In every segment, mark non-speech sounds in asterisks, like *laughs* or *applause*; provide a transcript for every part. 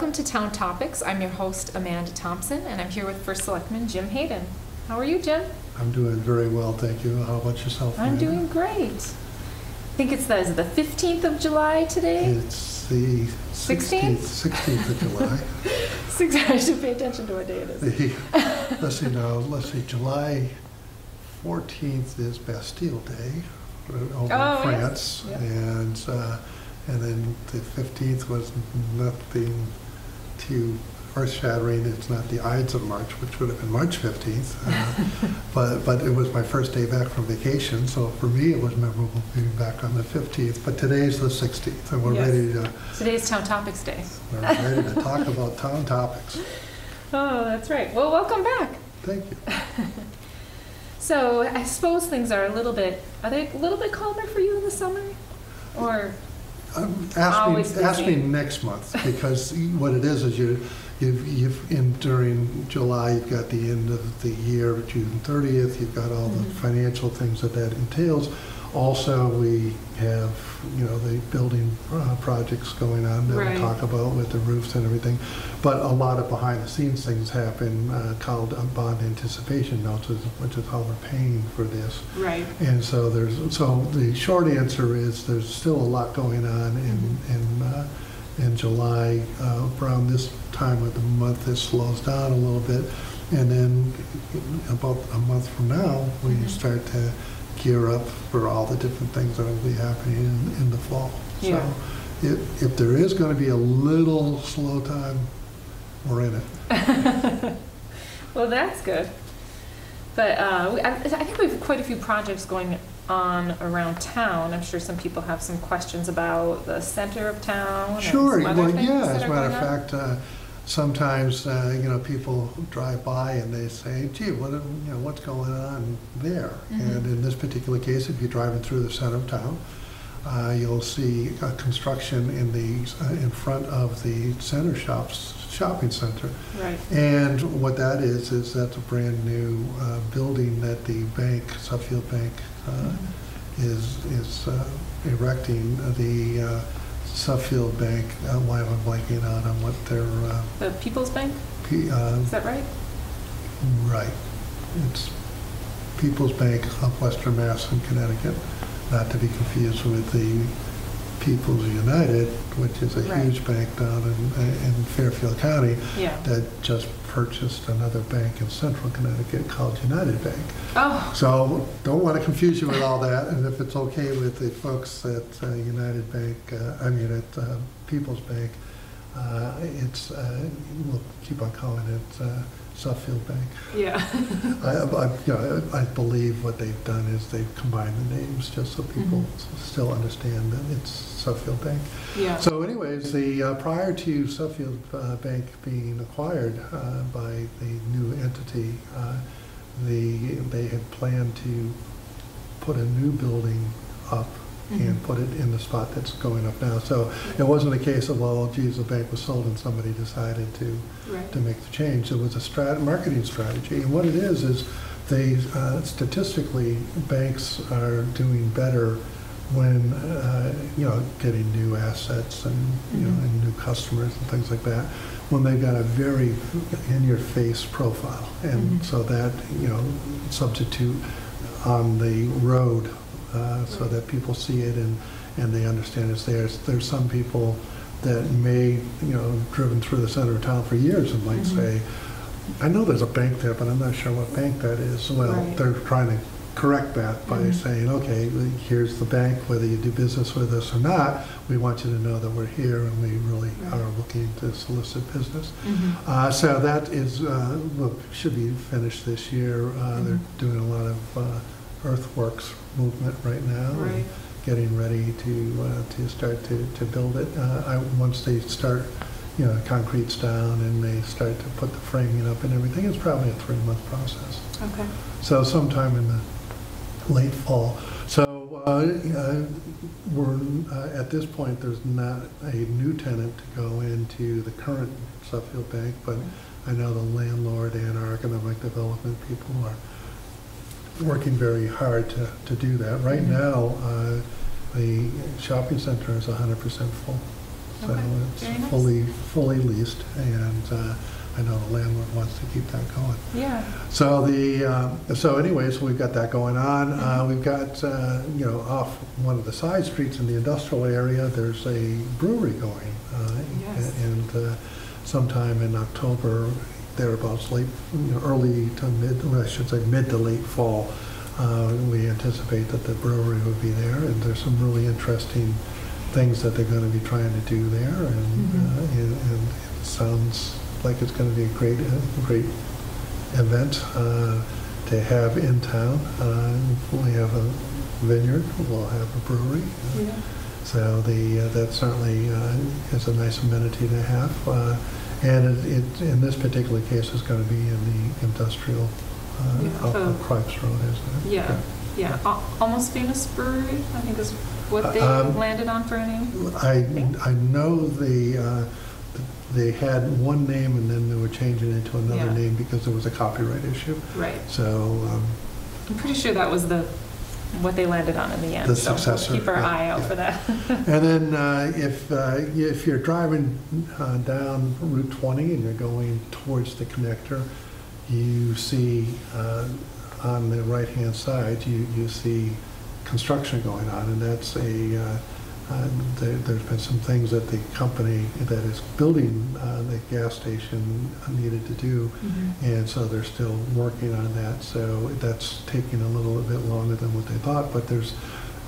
Welcome to Town Topics. I'm your host, Amanda Thompson, and I'm here with First Selectman Jim Hayden. How are you, Jim? I'm doing very well, thank you. How about yourself? I'm Amanda? doing great. I think it's the, is it the 15th of July today? It's the 16th? 16th 16th of July. *laughs* Six, I should pay attention to what day it is. The- *laughs* Let's see now, let's see, July 14th is Bastille Day over Oh, in yes. France. Yep. And, uh, and then the 15th was nothing too earth-shattering. It's not the Ides of March, which would have been March 15th. uh, *laughs* But, but it was my first day back from vacation, so for me, it was memorable being back on the 15th. But today's the 16th, and we're Yes. ready to, Today's Town Topics Day. we're ready to talk about town topics. *laughs* Oh, that's right. Well, welcome back. Thank you. *laughs* So I suppose things are a little bit, are they a little bit calmer for you in the summer? Or, Um, Ask me, ask me next month, because what it is, is you, you've, you've, in, during July, you've got the end of the year, June 30th, you've got all the Mhm. financial things that that entails. Also, we have, you know, the building uh, projects going on that Right. we'll talk about with the roofs and everything. But a lot of behind-the-scenes things happen uh, called uh, bond anticipation notes, which is- which is how we're paying for this. right, And so there's, so the short answer is there's still a lot going on in, in, uh, in July. Uh, Around this time of the month, it slows down a little bit. And then about a month from now, we Mhm. start to gear up for all the different things that will be happening in, in the fall. Yeah. So if, if there is going to be a little slow time, we're in it. *laughs* well, that's good. But uh, we- I I think we have quite a few projects going on around town. I'm sure some people have some questions about the center of town and Sure, well, yeah, as a matter of fact, uh, sometimes, uh, you know, people drive by and they say, gee, what, you know, what's going on there? Mhm. And in this particular case, if you're driving through the center of town, uh, you'll see uh, construction in the, uh, in front of the center shops, shopping center. Right, And what that is, is that's a brand-new uh, building that the bank, Suffield Bank, uh, is, is uh, erecting. The uh, Suffield Bank, uh, why am I blanking out on what their, uh, the People's Bank, P- uh, is that right? right, it's People's Bank of Western Mass in Connecticut, not to be confused with the People's United, which is a Right. huge bank down in, in Fairfield County Yeah. that just purchased another bank in central Connecticut called United Bank. Oh, So don't want to confuse you with all that, and if it's okay with the folks at uh, United Bank, uh, I mean, at uh, People's Bank, uh, it's, uh, we'll keep on calling it uh, Suffield Bank. yeah. *laughs* I, I, you know, I believe what they've done is they've combined the names just so people Mhm. still understand that it's Suffield Bank. Yeah. So anyways, the, uh, prior to Suffield uh, Bank being acquired uh, by the new entity, uh, the, they had planned to put a new building up and Mhm. put it in the spot that's going up now. So it wasn't a case of, well, geez, the bank was sold and somebody decided to, Right. to make the change. It was a strat, marketing strategy. And what it is, is they, uh, statistically, banks are doing better when, uh, you know, getting new assets and, you know, Mhm. and new customers and things like that, when they've got a very in-your-face profile. And Mhm. so that, you know, substitute on the road uh, so that people see it and, and they understand it's there. There's some people that may, you know, driven through the center of town for years and might Mhm. say, I know there's a bank there, but I'm not sure what bank that is. Well, Right. they're trying to correct that by Mhm. saying, okay, here's the bank, whether you do business with us or not, we want you to know that we're here and we really Right. are looking to solicit business. Mhm. Uh, So that is, uh, look, should be finished this year. Uh, They're Mhm. doing a lot of uh, earthworks movement right now. and Right. Getting ready to, uh, to start to, to build it. Uh, I, once they start, you know, concrete's down and they start to put the framing up and everything, it's probably a three-month process. Okay. So sometime in the late fall. So uh, uh, we're, uh, at this point, there's not a new tenant to go into the current Suffield Bank, but I know the landlord and our economic development people are working very hard to, to do that. Right Mhm. now, uh, the shopping center is 100% full. So Okay, very it's nice. fully, fully leased, and uh, I know the landlord wants to keep that going. Yeah. So the, uh, so anyways, we've got that going on. Uh. We've got, uh, you know, off one of the side streets in the industrial area, there's a brewery going. uh, Yes. And uh, sometime in October, thereabouts, late, you know, early to mid, I should say mid to late fall, uh, we anticipate that the brewery will be there, and there's some really interesting things that they're going to be trying to do there, and Mhm. uh, and and it sounds like it's going to be a great, a great event uh, to have in town. Uh, We have a vineyard, we'll have a brewery, Yeah. so the, uh, that certainly uh, is a nice amenity to have. Uh, And it, it- in this particular case, it's going to be in the industrial, uh, Yeah, so- Kripes Road, isn't it? Yeah, yeah. Al- Almost Famous Brewery, I think is what they Um, landed on for a name. I, I know the, uh, they had one name and then they were changing it to another Yeah. name because there was a copyright issue. Right. So, um, I'm pretty sure that was the, what they landed on in the end. The so we'll successor, Keep our yeah, eye out yeah. for that. *laughs* And then uh, if, uh, if you're driving uh, down Route 20 and you're going towards the connector, you see uh, on the right-hand side, you, you see construction going on, and that's a, uh, uh, there- there's been some things that the company that is building uh, the gas station needed to do, Mhm. and so they're still working on that, so that's taking a little bit longer than what they thought, but there's,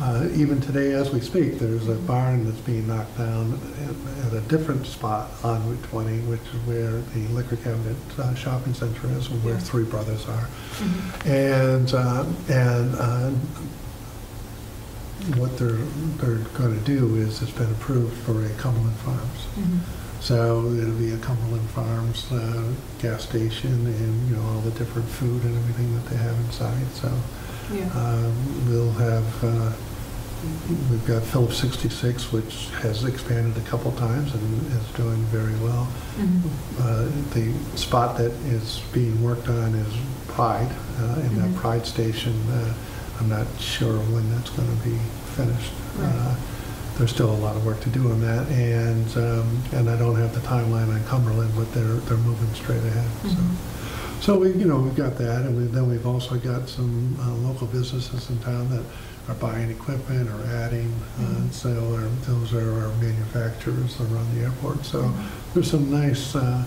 uh, even today as we speak, there's a barn that's being knocked down at- at a different spot on Route 20, which is where the liquor cabinet uh, shopping center is, where Yeah. Three Brothers are. Mhm. And, uh, and uh, what they're, they're going to do is, it's been approved for a Cumberland Farms. Mhm. So it'll be a Cumberland Farms uh, gas station and, you know, all the different food and everything that they have inside. So Yeah. um, we'll have, uh, we've got Phillips 66, which has expanded a couple times and is doing very well. Mhm. Uh, The spot that is being worked on is Pride, uh, in that Mhm. Pride station. I'm not sure when that's going to be finished. Right. Uh, There's still a lot of work to do on that, and, um, and I don't have the timeline on Cumberland, but they're, they're moving straight ahead, so. Mhm. So we, you know, we've got that, and we- then we've also got some uh, local businesses in town that are buying equipment or adding, uh, Mhm. so our- those are our manufacturers around the airport. So Mhm. there's some nice, uh,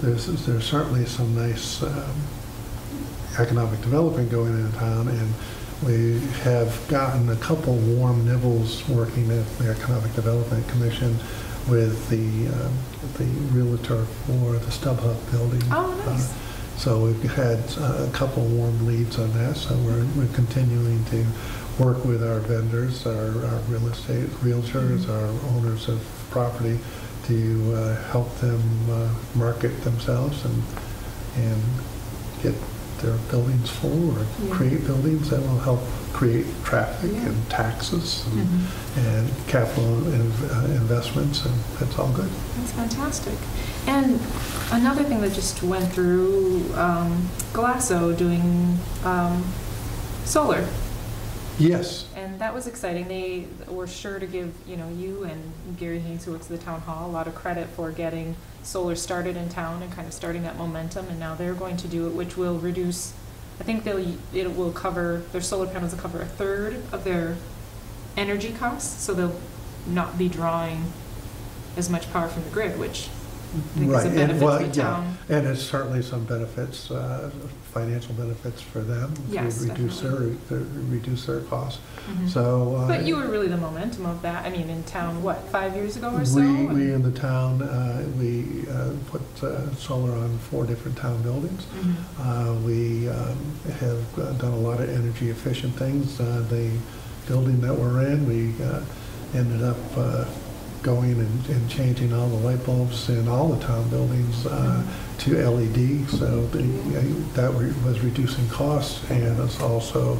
there's, there's certainly some nice um, economic development going in town, and we have gotten a couple warm nibbles working at the Economic Development Commission with the, um, the realtor for the StubHub building. Oh, Uh, nice. So we've had uh, a couple warm leads on that, so we're, we're continuing to work with our vendors, our, our real estate realtors, Mhm. our owners of property to uh, help them uh, market themselves and, and get their buildings full or Yeah. create buildings that will help create traffic Yeah. and taxes and, Mhm. and capital in- uh, investments, and that's all good. That's fantastic. And another thing that just went through, um, Galasso doing um, solar, Yes, and that was exciting. They were sure to give, you know, you and Gary Haynes, who works at the town hall, a lot of credit for getting solar started in town and kind of starting that momentum, and now they're going to do it, which will reduce, I think they'll, it will cover, their solar panels will cover a third of their energy costs, so they'll not be drawing as much power from the grid, which I think is right. a and, benefit well, to the yeah, town. And it's certainly some benefits, uh, financial benefits for them. to Yes, Reduce their, definitely. their- reduce their costs. Mhm. So. uh, But you were really the momentum of that, I mean, in town, what, five years ago or so? We, we in the town, uh, we uh, put uh, solar on four different town buildings. Mhm. Uh, We um, have uh, done a lot of energy efficient things. Uh, The building that we're in, we uh, ended up uh, going and and changing all the light bulbs in all the town buildings uh, to LED. So that was reducing costs and it's also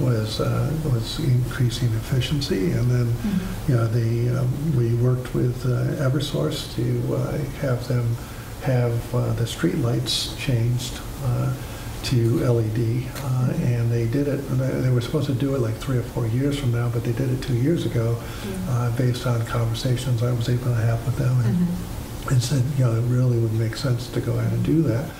was, uh, was increasing efficiency. And then Mhm. you know, the, um, we worked with uh, Eversource to uh, have them have uh, the streetlights changed uh, to LED, uh, and they did it, they were supposed to do it like three or four years from now, but they did it two years ago, uh, based on conversations I was able to have with them, and Mhm. And said, you know, it really would make sense to go ahead and do that.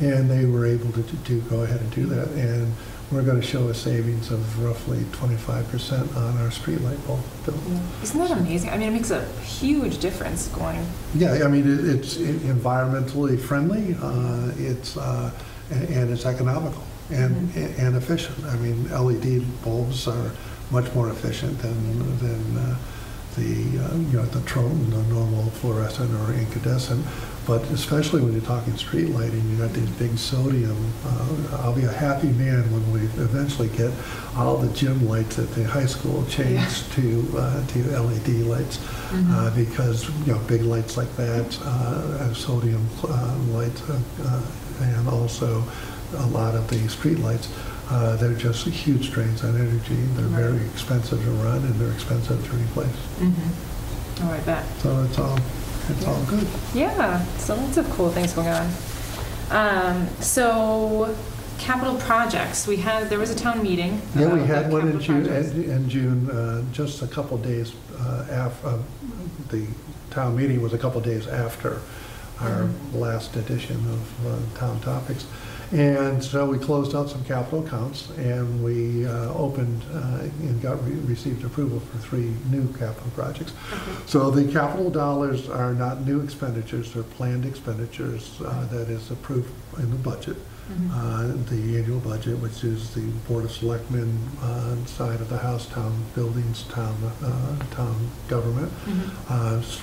And they were able to, to to go ahead and do that. And we're going to show a savings of roughly 25% on our streetlight bulb bill. Isn't that amazing? I mean, it makes a huge difference going, Yeah, I mean, it- it's environmentally friendly, uh, it's, uh, and it's economical and, and efficient. I mean, LED bulbs are much more efficient than, than uh, the, uh, you know, the tro, the normal fluorescent or incandescent. But especially when you're talking street lighting, you got these big sodium, uh, I'll be a happy man when we eventually get all the gym lights at the high school changed to, uh, to LED lights uh, because, you know, big lights like that, uh, sodium uh, lights, uh, uh, and also a lot of the street lights, uh, they're just huge drains on energy. They're very expensive to run and they're expensive to replace. mm-hmm. oh, I bet. So it's all, it's all good. Yeah, so lots of cool things going on. Um, so, capital projects, we had, there was a town meeting. Yeah, we had one in June, in in June, uh, just a couple days after, the town meeting was a couple days after our Mhm. last edition of uh, Town Topics. And so we closed out some capital accounts, and we uh, opened uh, and got, re- received approval for three new capital projects. Okay. So the capital dollars are not new expenditures, they're planned expenditures uh, that is approved in the budget Mhm. uh, the annual budget, which is the Board of Selectmen uh, side of the house, town buildings, town, uh, town government, uh, s-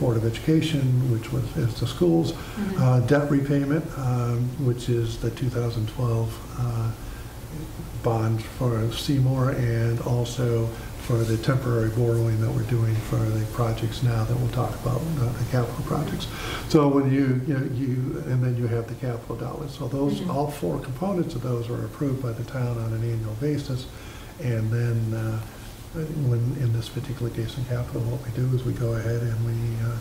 Board of Education, which was, is the schools, Mhm. uh, debt repayment, um, which is the 2012 uh, bond for Seymour, and also for the temporary borrowing that we're doing for the projects now that we'll talk about, uh, the capital projects. So when you, you know, you, and then you have the capital dollars. So those, Mhm. all four components of those are approved by the town on an annual basis. And then, uh, when, in this particular case in capital, what we do is we go ahead and we uh,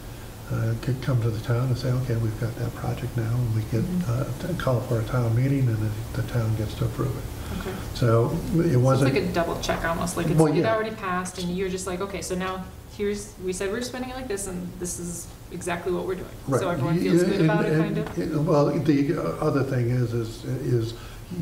uh, could come to the town and say, okay, we've got that project now, and we get, Mhm. uh, call for a town meeting, and the the town gets to approve it. Okay. So it So it's wasn't. like a double check almost, like it's, Well, it yeah. already passed and you're just like, okay, so now here's, we said we're spending it like this and this is exactly what we're doing. Right. So everyone feels good And- about it, and- kind of? and- Well, the uh, other thing is, is, is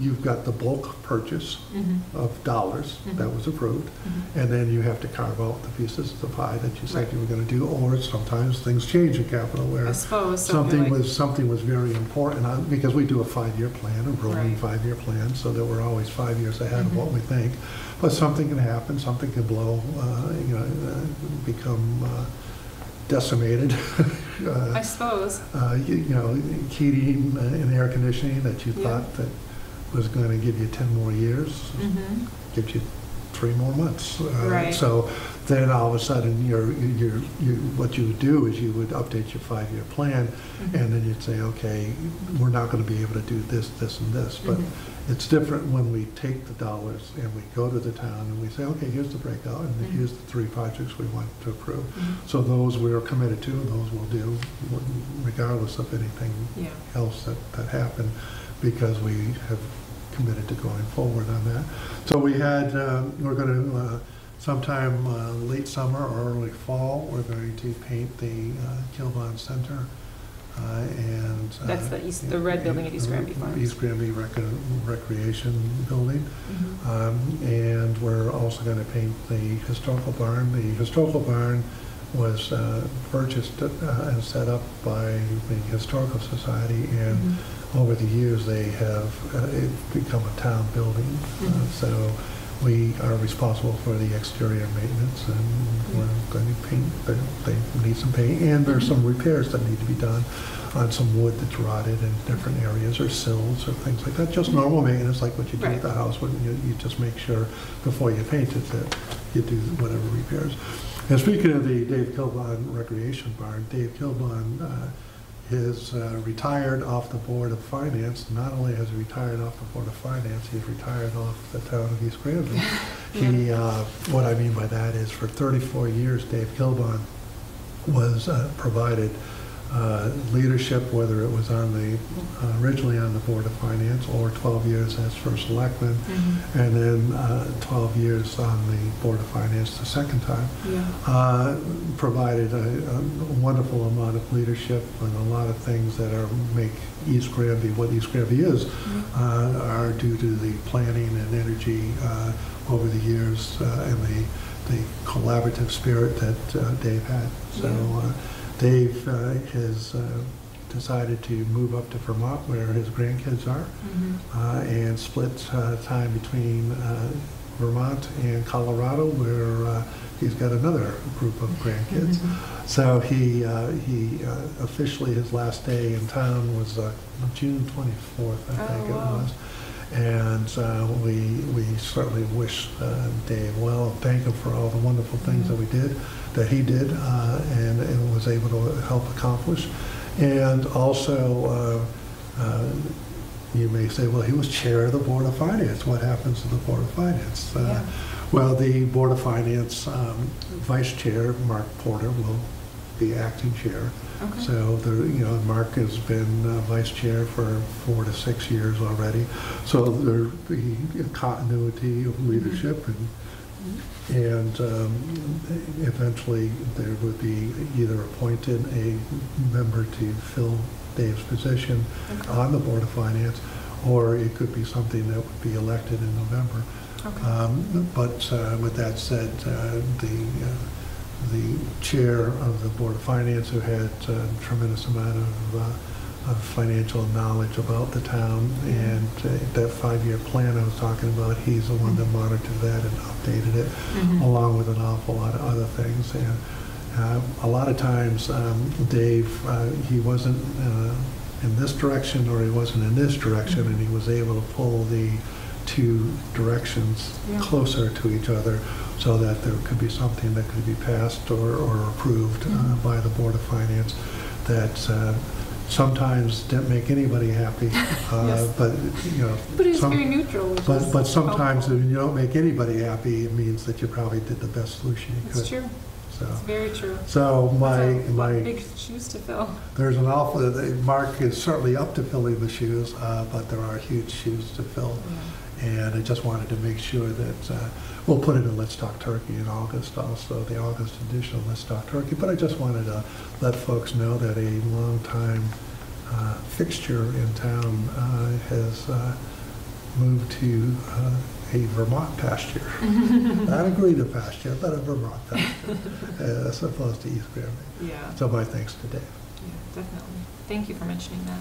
you've got the bulk purchase Mhm, of dollars that Mhm. was approved, mhm. and then you have to carve out the pieces of the pie that you said Right. you were gonna do, or sometimes things change in capital where I suppose, something like, was, something was very important, uh, because we do a five-year plan, a rolling Right. five-year plan, so that we're always five years ahead of what Mhm. we think. But something can happen, something can blow, uh, you know, uh, become uh, decimated. *laughs* Uh, I suppose, uh, you you know, heating and air conditioning that you Yeah. thought that was going to give you 10 more years, mhm, gives you three more months. Uh, Right. So then all of a sudden, you're, you're, you, what you would do is you would update your five-year plan, mhm. and then you'd say, okay, we're not going to be able to do this, this, and this. But Mhm. it's different when we take the dollars and we go to the town and we say, okay, here's the breakout, and Mhm. here's the three projects we want to approve. Mhm. So those we're committed to, and those we'll do regardless of anything Yeah, else that, that happened, because we have committed to going forward on that. So we had, um, we're going to, sometime uh, late summer or early fall, we're going to paint the uh, Kilbon Center, uh, and. uh, That's the east- the red building at East Granby Farms. East Granby Rec- Recreation Building. mhm, Um, And we're also going to paint the historical barn. The historical barn was uh, purchased uh, and set up by the Historical Society, and mhm. Over the years, they have uh, become a town building. Uh, Mhm. So we are responsible for the exterior maintenance, and we're going to paint, they they need some paint, and there's some repairs that need to be done on some wood that's rotted in different areas, or sills, or things like that. Just normal maintenance, like what you do Right. at the house, when you, you just make sure before you paint it that you do whatever repairs. And speaking of the Dave Kilbon Recreation Barn, Dave Kilbon uh, is uh, retired off the Board of Finance. Not only has he retired off the Board of Finance, he's retired off the town of East Granby. *laughs* He, uh, what I mean by that is for 34 years, Dave Kilbon was uh, provided uh, leadership, whether it was on the, uh, originally on the Board of Finance or 12 years as first selectman, Mhm. and then uh, 12 years on the Board of Finance the second time. Yeah. Uh, Provided a a wonderful amount of leadership and a lot of things that are, make East Granby what East Granby is, Yeah. uh, are due to the planning and energy uh, over the years uh, and the the collaborative spirit that uh, Dave had. So Yeah. Dave uh, has uh, decided to move up to Vermont where his grandkids are Mhm. uh, and split uh, time between uh, Vermont and Colorado where uh, he's got another group of grandkids. Mhm. So he, uh, he uh, officially, his last day in town was uh, June 24th, I Oh, think it was. And uh, we, we certainly wish uh, Dave well, and thank him for all the wonderful things that we did, that he did, uh, and, and was able to help accomplish. And also, uh, uh, you may say, well, he was chair of the Board of Finance. What happens to the Board of Finance? Uh, Yeah. Well, the Board of Finance um, Vice Chair, Mark Porter, will be acting chair. Okay. So, the, you know, Mark has been uh, vice chair for four to six years already. So there'll be continuity of leadership and, and um, eventually there would be either appointed a member to fill Dave's position Okay. on the Board of Finance, or it could be something that would be elected in November. Okay. Um, But uh, with that said, uh, the, uh, the chair of the Board of Finance, who had a tremendous amount of, uh, of financial knowledge about the town, and uh, that five-year plan I was talking about, he's the one that monitored that and updated it, Mhm. along with an awful lot of other things. And uh, a lot of times, um, Dave, uh, he wasn't uh, in this direction, or he wasn't in this direction, and he was able to pull the two directions Yeah. closer to each other so that there could be something that could be passed or, or approved uh, Mhm. by the Board of Finance that uh, sometimes didn't make anybody happy, *laughs* uh, Yes. but, you know. But it's some- very neutral, But, but sometimes helpful. if you don't make anybody happy, it means that you probably did the best solution you could. It's true. So, It's very true. so my, my, Big shoes to fill. there's an awful, Mark is certainly up to filling the shoes, uh, but there are huge shoes to fill. And I just wanted to make sure that, uh, we'll put it in Let's Talk Turkey in August also, the August edition of Let's Talk Turkey. But I just wanted to let folks know that a longtime uh, fixture in town uh, has uh, moved to uh, a Vermont pasture. *laughs* Not a greener pasture, but a Vermont pasture, uh, *laughs* as opposed to East Granby. Yeah, So my thanks to Dave. yeah, definitely. Thank you for mentioning that.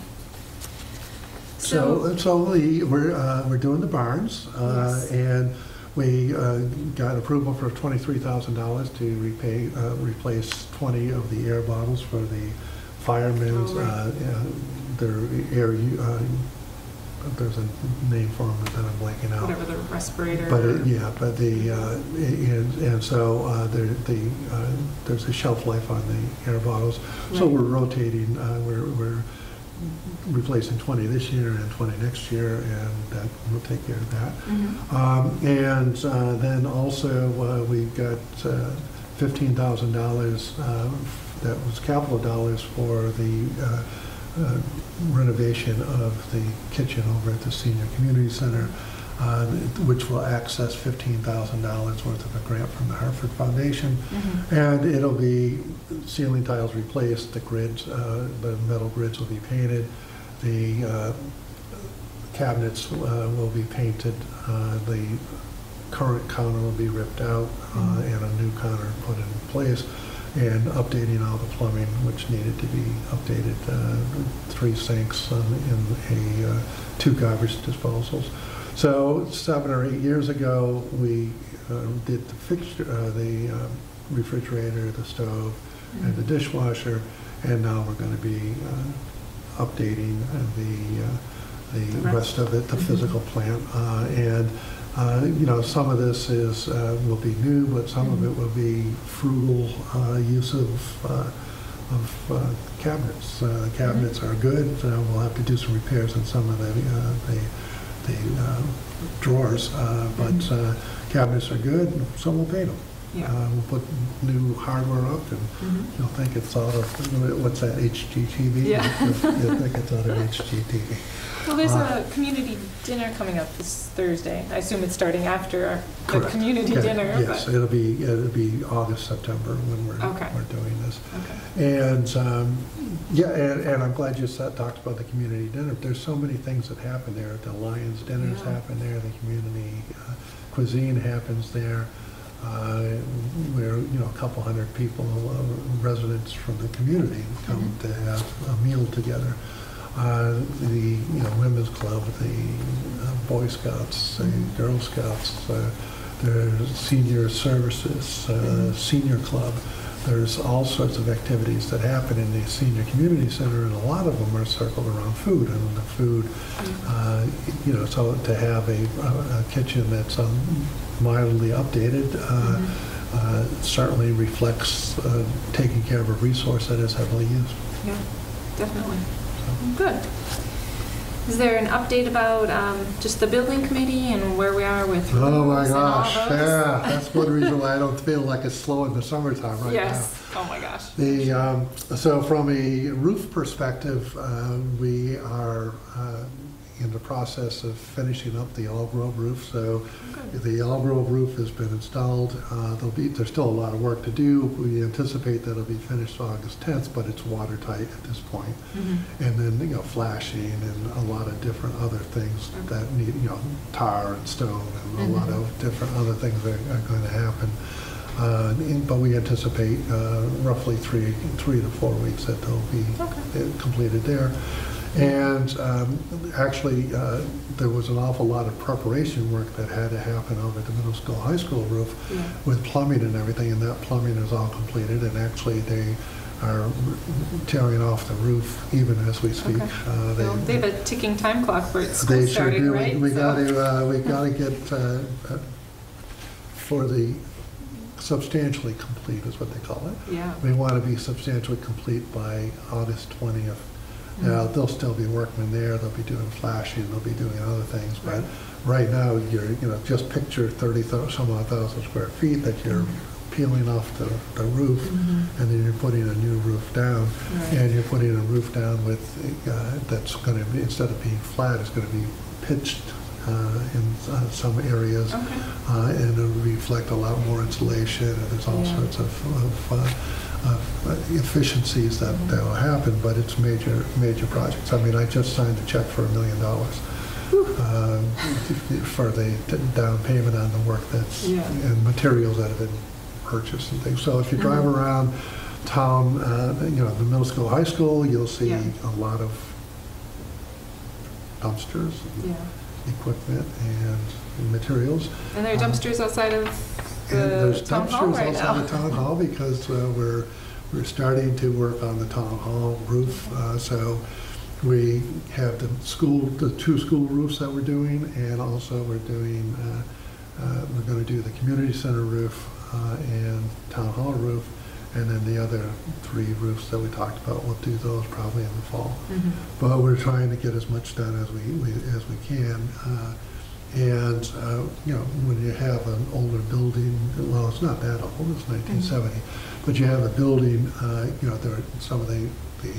So, so we, we're, uh, we're doing the barns, uh, Yes. and we uh, got approval for twenty-three thousand dollars to repay, uh, replace twenty of the air bottles for the firemen's, Oh, right. uh, uh, their air, u- uh, there's a name for them that I'm blanking out. Whatever the respirator. But, it- yeah, but the, uh, and, and so uh, there, the, uh, there's a shelf life on the air bottles. So Right. we're rotating, uh, we're, we're replacing 20 this year and 20 next year, and that will take care of that. Mhm. Um, And uh, then also, uh, we've got uh, $15,000 uh, that was capital dollars for the uh, uh, renovation of the kitchen over at the Senior Community Center, uh, which will access $15,000 worth of a grant from the Hartford Foundation. Mhm. And it'll be ceiling tiles replaced, the grids, uh, the metal grids will be painted, the uh, cabinets uh, will be painted, uh, the current counter will be ripped out, uh, Mhm. and a new counter put in place, and updating all the plumbing, which needed to be updated, uh, three sinks um, and a, uh, two garbage disposals. So seven or eight years ago, we uh, did the fixture, uh, the um, refrigerator, the stove, and the dishwasher, and now we're going to be uh, updating uh, the, uh, The the rest. of it, the Mhm. physical plant. Uh, And, uh, you know, some of this is, uh, will be new, but some of Mhm. it will be frugal uh, use of, uh, of uh, cabinets. Uh, The cabinets are good, Uh, we'll have to do some repairs on some of the, uh, the the uh, drawers, uh, but uh, cabinets are good, so we'll paint them. Yeah. Uh, We'll put new hardware up and Mhm. you'll think it's out of, what's that, HGTV? Yeah. You'll you'll think it's out of HGTV. Well, there's Uh, a community dinner coming up this Thursday. I assume it's starting after the Correct. community Yeah, dinner, Yes, but, it'll be, it'll be August, September when we're, Okay. we're doing this. okay. And, um, yeah, and, and I'm glad you said, talked about the community dinner. There's so many things that happen there. The Lions dinners Yeah. happen there, the community uh, cuisine happens there. Uh, Where, you know, a couple hundred people, uh, residents from the community come Mhm. to have a meal together. Uh, The, you know, women's club, the uh, Boy Scouts, the Mhm. Girl Scouts, uh, there's senior services, uh, Mhm. senior club. There's all sorts of activities that happen in the senior community center, and a lot of them are circled around food, and the food, uh, you know, so to have a, a kitchen that's um, mildly updated uh, Mhm. uh, certainly reflects uh, taking care of a resource that is heavily used. Yeah, definitely. Good. Is there an update about um, just the building committee and where we are with Oh my roofs and all gosh, yeah, *laughs* that's one reason why I don't feel like it's slow in the summertime right now. Yes, oh my gosh. The, um, so from a roof perspective, uh, we are uh, in the process of finishing up the Allgrove roof. So Good. the Allgrove roof has been installed. Uh, There'll be, there's still a lot of work to do. We anticipate that it'll be finished August 10th, but it's watertight at this point. Mhm. And then, you know, flashing and a lot of different other things that need, you know, tar and stone and a lot Mhm. of different other things that are going to happen. Uh, But we anticipate uh, roughly three, three to four weeks that they'll be Okay. completed there. And um, actually, uh, there was an awful lot of preparation work that had to happen over the middle school, high school roof Yeah. with plumbing and everything, and that plumbing is all completed, and actually, they are tearing off the roof even as we speak. Okay. Uh, they- Well, They have a ticking time clock for its school They sure do. We- right? We So- gotta, uh, we *laughs* gotta get, uh, uh, for the substantially complete is what they call it. Yeah. We want to be substantially complete by August 20th. Mm-hmm. Now, there'll still be workmen there, they'll be doing flashing, they'll be doing other things, but Right. now, you're, you know, just picture 30 some odd thousand square feet that you're peeling off the, the roof, Mhm. and then you're putting a new roof down, Right. and you're putting a roof down with, uh, that's going to be, instead of being flat, it's going to be pitched uh, in uh, some areas, Okay. uh, and it'll reflect a lot more insulation, and there's all Yeah. sorts of, of, uh, of uh, efficiencies that, Mhm. that'll happen, but it's major, major projects. I mean, I just signed a check for a million dollars um, for the down payment on the work that's, Yeah. and materials that have been purchased and things. So if you drive Mhm. around town, uh, you know, the middle school, high school, you'll see Yeah. a lot of dumpsters, and Yeah. equipment, and materials. And there are Um, dumpsters outside of And there's town hall dumpsters right outside now. the town hall because uh, we're, we're starting to work on the town hall roof. Uh, So we have the school, the two school roofs that we're doing, and also we're doing, uh, uh, we're going to do the community center roof uh, and town hall roof. And then the other three roofs that we talked about, we'll do those probably in the fall. Mhm. But we're trying to get as much done as we, we- as we can. And, uh, you know, when you have an older building, well, it's not that old, it's 1970, but you have a building, uh, you know, there are some of the, the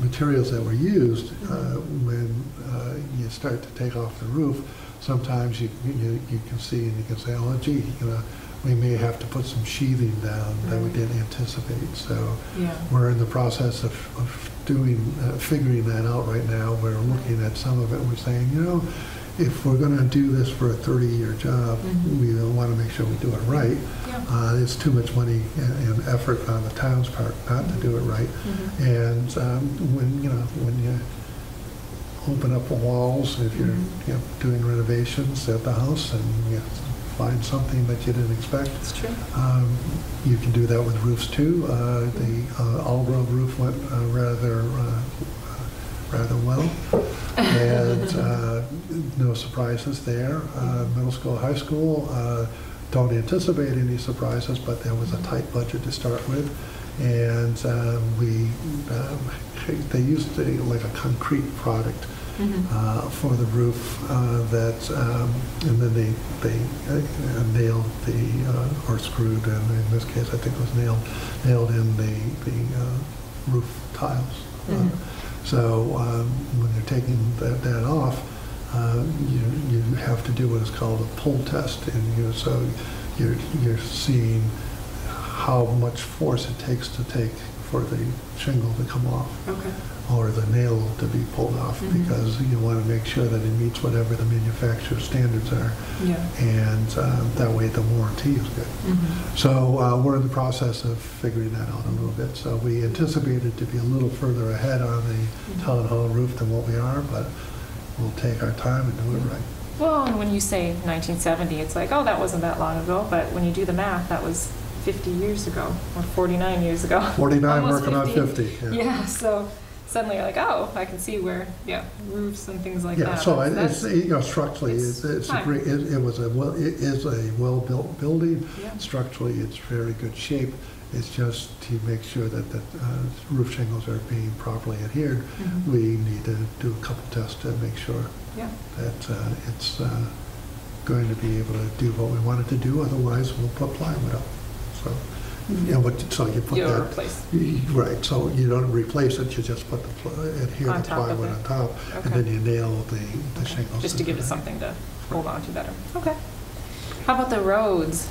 materials that were used, uh, when uh, you start to take off the roof, sometimes you, you you can see and you can say, oh gee, you know, we may have to put some sheathing down that we didn't anticipate, so Yeah. we're in the process of, of doing, uh, figuring that out right now. We're looking at some of it, we're saying, you know, if we're gonna do this for a thirty-year job, Mhm. we wanna make sure we do it right. Yeah. Uh, it's too much money and, and effort on the town's part not to do it right. Mhm. And, um, when, you know, when you open up the walls, if you're, Mhm. you know, doing renovations at the house and you find something that you didn't expect, It's true. um, You can do that with roofs too. Uh, The uh, Allgrove roof went uh, rather, uh, rather well, and uh, no surprises there. Uh, Middle school, high school, uh, don't anticipate any surprises, but there was a tight budget to start with, and um, we, um, they used a- like a concrete product Mhm. uh, for the roof uh, that, um, and then they, they uh, nailed the, uh, or screwed, and in this case, I think it was nailed, nailed in the, the uh, roof tiles. Uh, Mhm. So um, when you're taking that, that off, uh, you, you have to do what is called a pull test, and you, so you're, you're seeing how much force it takes to take for the shingle to come off Okay. Or the nail to be pulled off Mhm. because you want to make sure that it meets whatever the manufacturer's standards are Yeah. and uh, that way the warranty is good. Mhm. So uh, we're in the process of figuring that out a little bit. So we anticipated to be a little further ahead on the Mm-hmm. town hall roof than what we are, but we'll take our time and do it right. Well, and when you say 1970, it's like, oh, that wasn't that long ago, but when you do the math, that was 50 years ago, or 49 years ago. 49 *laughs* Almost working on 50. Yeah, so suddenly you're like, oh, I can see where, yeah, roofs and things like Yeah, that. so it- it's, you know, structurally, it's it's it's a great, it it was a, well, it is a well-built building. Yeah. Structurally, it's very good shape. It's just to make sure that the uh, roof shingles are being properly adhered, Mhm. we need to do a couple tests to make sure Yeah, that uh, it's uh, going to be able to do what we want it to do, otherwise we'll put plywood up. So, you know, what, so you put you'll that, replace. right, so you don't replace it, you just put the, ply- adhere On the top of plywood it. on top, and Okay. then you nail the the Okay, shingles. Just to give it into something to hold on to better. Okay. How about the roads?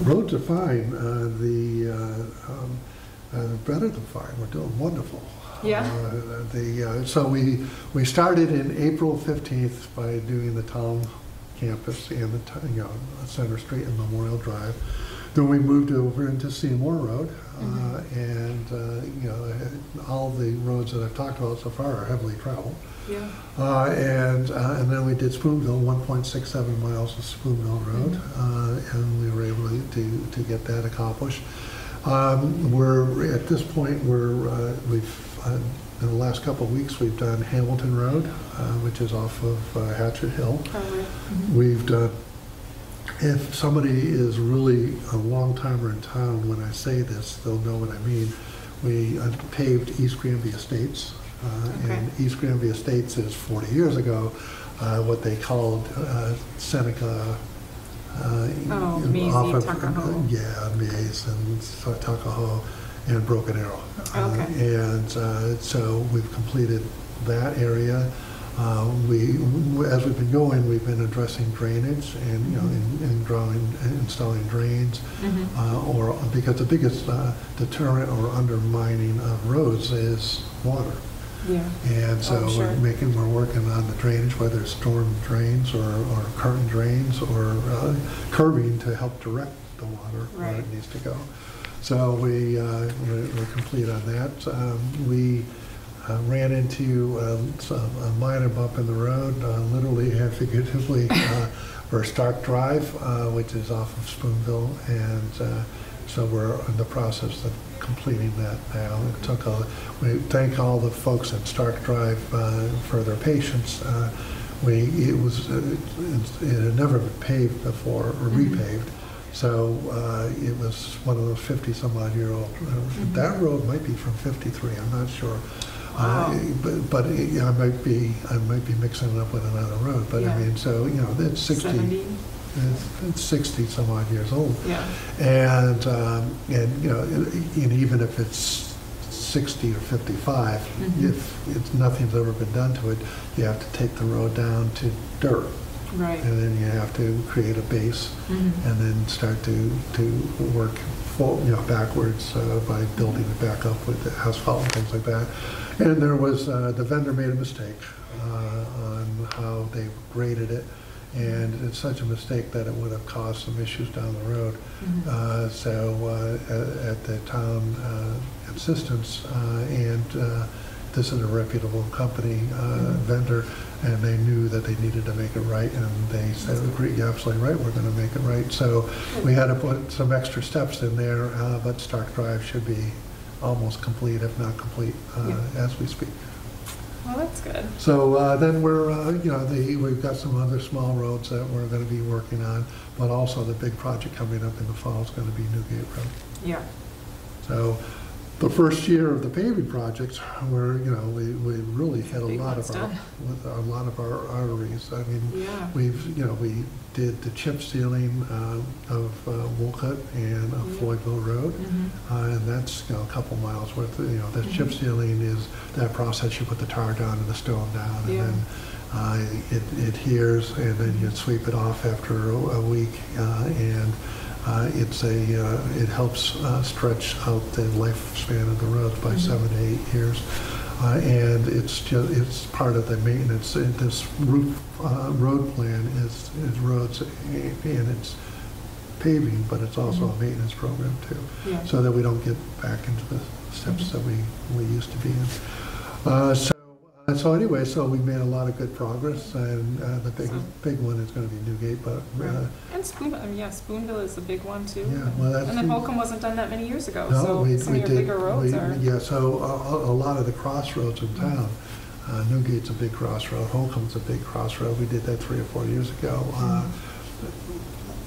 Roads are fine, uh, the, uh, um, uh, better than fine, we're doing wonderful. Yeah? Uh, The, uh, so we, we started in April 15th by doing the town campus and the, you know, Center Street and Memorial Drive. Then we moved over into Seymour Road, uh, Mhm. and, uh, you know, all the roads that I've talked about so far are heavily traveled. Yeah. Uh, And, uh, and then we did Spoonville, 1.67 miles of Spoonville Road, uh, and we were able to, to get that accomplished. Um, We're, at this point, we're, uh, we've, uh, in the last couple of weeks, we've done Hamilton Road, uh, which is off of uh, Hatchet Hill. Probably. We've done, if somebody is really a long timer in town, when I say this, they'll know what I mean. We uh, paved East Granby Estates. uh, And East Granby Estates is 40 years ago, uh, what they called uh, Seneca. uh, Oh, off Maisie, of- Tuckahoe. Yeah, Maze and Tuckahoe and Broken Arrow. Uh, Okay. And uh, so we've completed that area. Uh, We, as we've been going, we've been addressing drainage and, you know, and- and drawing, installing drains. Mhm. uh, Or, because the biggest uh, deterrent or undermining of roads is water. Yeah. And so Oh, sure. we're making, we're working on the drainage, whether it's storm drains or, or current drains or uh, curbing to help direct the water where it needs to go. So we, uh, we're we're complete on that. Um, We uh, ran into um, some- a minor bump in the road, uh, literally and *laughs* figuratively, uh, for Stark Drive, uh, which is off of Spoonville. And uh, so we're in the process of completing that now. It took a, we thank all the folks at Stark Drive uh, for their patience. Uh, We, it was, it it had never been paved before or Mhm. repaved. So uh, it was one of those 50-some odd year old, uh, Mhm. that road might be from 53, I'm not sure. Uh, But, but it- I might be, I might be mixing it up with another road, but I mean, so, you know, that's 60, 70? it's- it's 60-some odd years old. Yeah. And, um, and, you know, and even if it's 60 or 55, Mhm. if it's, nothing's ever been done to it, you have to take the road down to dirt, Right. and then you have to create a base, Mhm. and then start to, to work, you know, backwards uh, by building it back up with the asphalt and things like that. And there was, uh, the vendor made a mistake uh, on how they graded it, and it's such a mistake that it would have caused some issues down the road. Mhm. Uh, So uh, at at the town uh, insistence, uh, and uh, this is a reputable company uh, Mhm. vendor, and they knew that they needed to make it right, and they said, agree, you're absolutely right, we're going to make it right. So we had to put some extra steps in there, uh, but Stark Drive should be almost complete, if not complete, uh, Yeah. as we speak. Well, that's good. So uh, then we're, uh, you know, the, we've got some other small roads that we're going to be working on, but also the big project coming up in the fall is going to be Newgate Road. Yeah. So the first year of the paving projects, where, you know, we, we really had a Big lot ones of our, done. with a lot of our arteries. I mean, Yeah. we've, you know, we did the chip sealing uh, of uh, Wolcott and of Yeah. Floydville Road. Mhm. Uh, And that's, you know, a couple miles worth, you know, the chip Mhm. sealing is that process, you put the tar down and the stone down, and Yeah. then uh, it it adheres, and then you sweep it off after a a week, uh, and uh, it's a, uh, it helps uh, stretch out the lifespan of the roads by Mhm. seven to eight years. Uh, And it's just, it's part of the maintenance, And this route, uh, road plan is, is roads, and it's paving, but it's also a Mhm. maintenance program too Yeah. so that we don't get back into the steps that we, we used to be in. Uh, So, uh, so anyway, so we've made a lot of good progress, and uh, the big, big one is gonna be Newgate, but, uh, Right. And Spoon, uh, yeah, Spoonville is a big one too. Yeah, well, that's- And then Holcomb wasn't done that many years ago, no, so we, some we of did. your bigger roads we- are. Yeah, so a, a- a lot of the crossroads in town, uh, Newgate's a big crossroad, Holcomb's a big crossroad, we did that three or four years ago. Uh,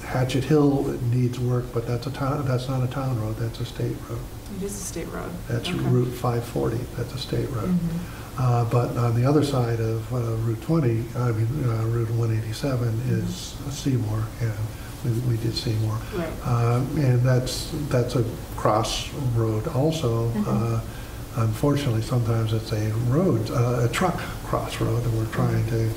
Hatchet Hill needs work, but that's a town, that's not a town road, that's a state road. It is a state road. That's Okay. Route 540, that's a state road. Mhm. Uh, But on the other side of uh, Route 20, I mean, uh, Route 187 is Seymour, and we we did Seymour. Right. Uh, And that's, that's a crossroad also. Mhm. Uh, Unfortunately, sometimes it's a road, uh, a truck crossroad, and we're trying to,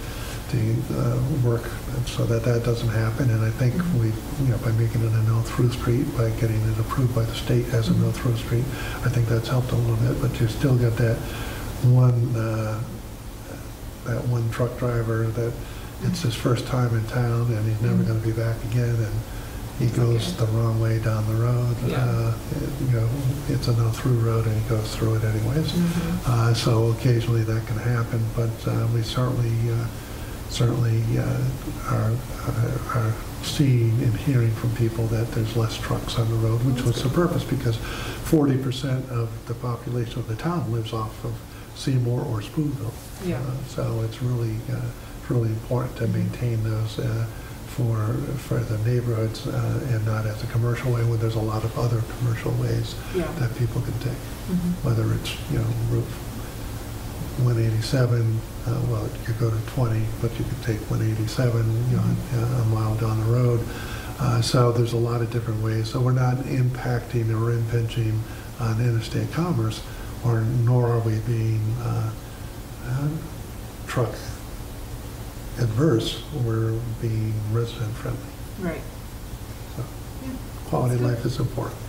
to uh, work so that that doesn't happen. And I think Mhm. we, you know, by making it a no-through street, by getting it approved by the state as a Mhm. no-through street, I think that's helped a little bit, but you still got that one, uh, that one truck driver that it's his first time in town and he's never Mhm. going to be back again and he goes the wrong way down the road. Yeah. Uh, You know, it's a no-through road and he goes through it anyways. Mhm. Uh, So occasionally that can happen, but uh, we certainly, uh, certainly uh, are, are- are seeing and hearing from people that there's less trucks on the road, which was the purpose, because 40% of the population of the town lives off of Seymour or Spoonville. Yeah. Uh, So it's really, uh, it's really important to Mhm. maintain those uh, for, for the neighborhoods uh, and not as a commercial way, when there's a lot of other commercial ways Yeah. that people can take Mhm. whether it's, you know, Route 187, uh, well, you could go to 20, but you could take 187, you know, uh, a mile down the road. Uh, So there's a lot of different ways. So we're not impacting or impinging on interstate commerce, or nor are we being uh, uh, truck adverse. We're being resident friendly. Right. So Yeah. Quality of life is important.